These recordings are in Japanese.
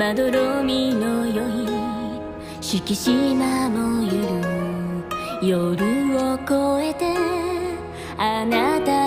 まどろみのよい。敷島もゆる。夜を越えてあなた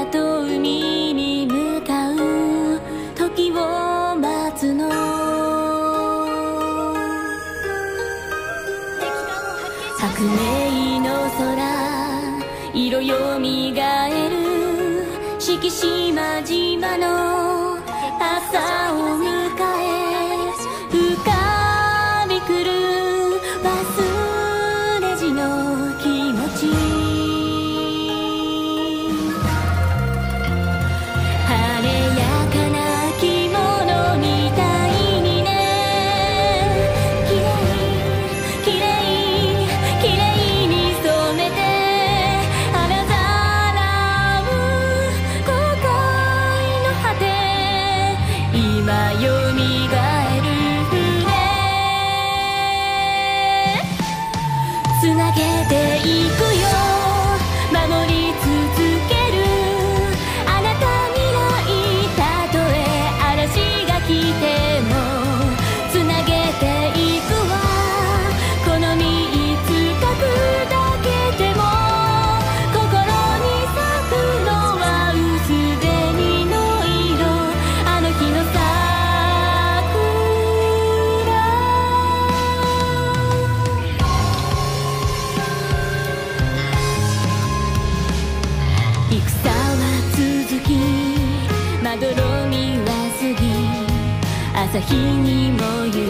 朝日にもゆる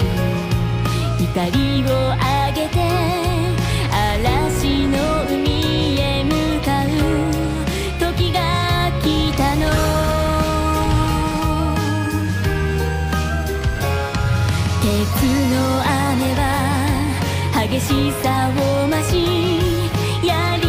光をあげて嵐の海へ向かう時が来たの。鉄の雨は激しさを増しやり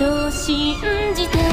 と信じて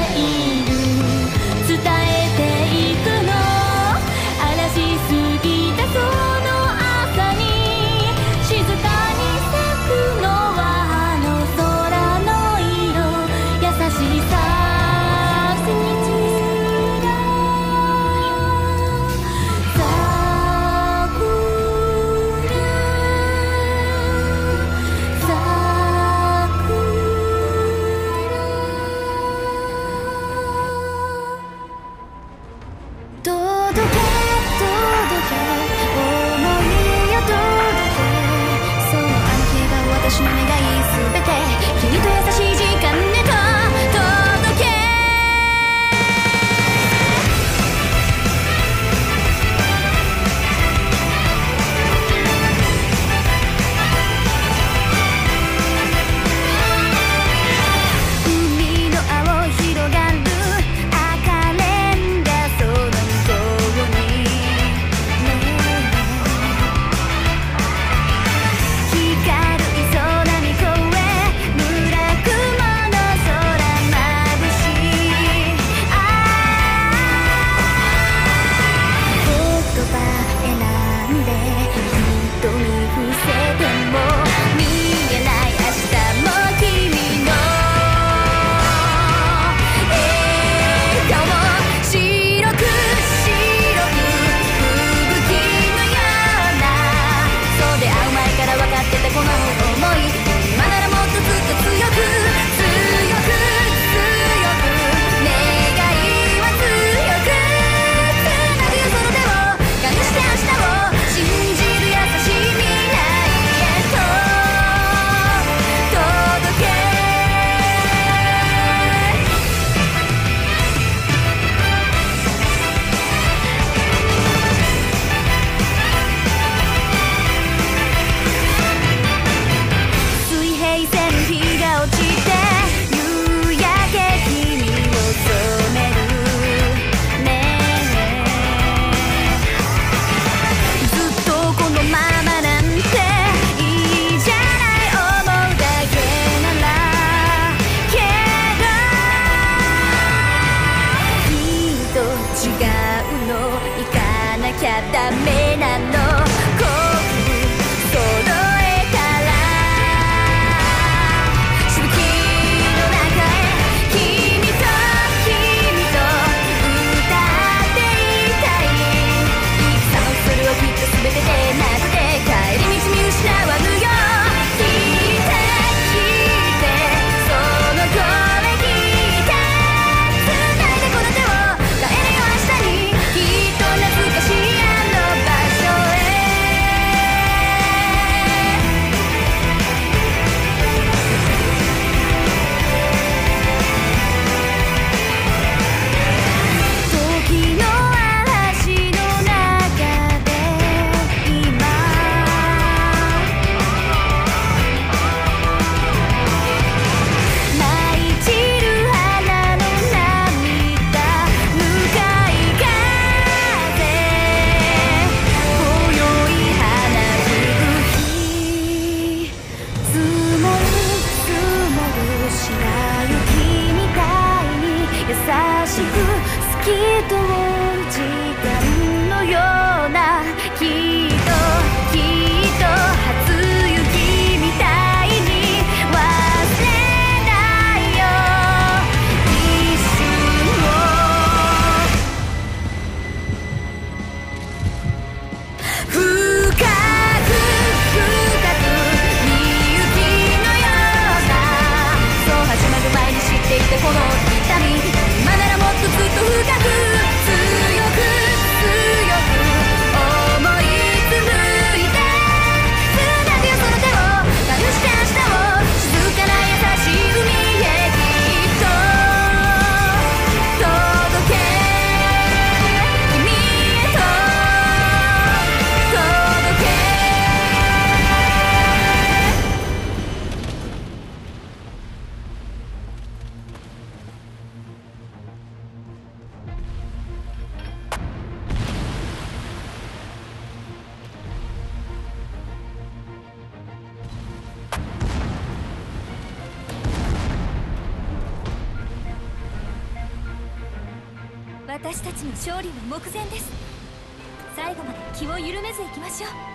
しくきとる私たちの勝利は目前です。最後まで気を緩めずいきましょう。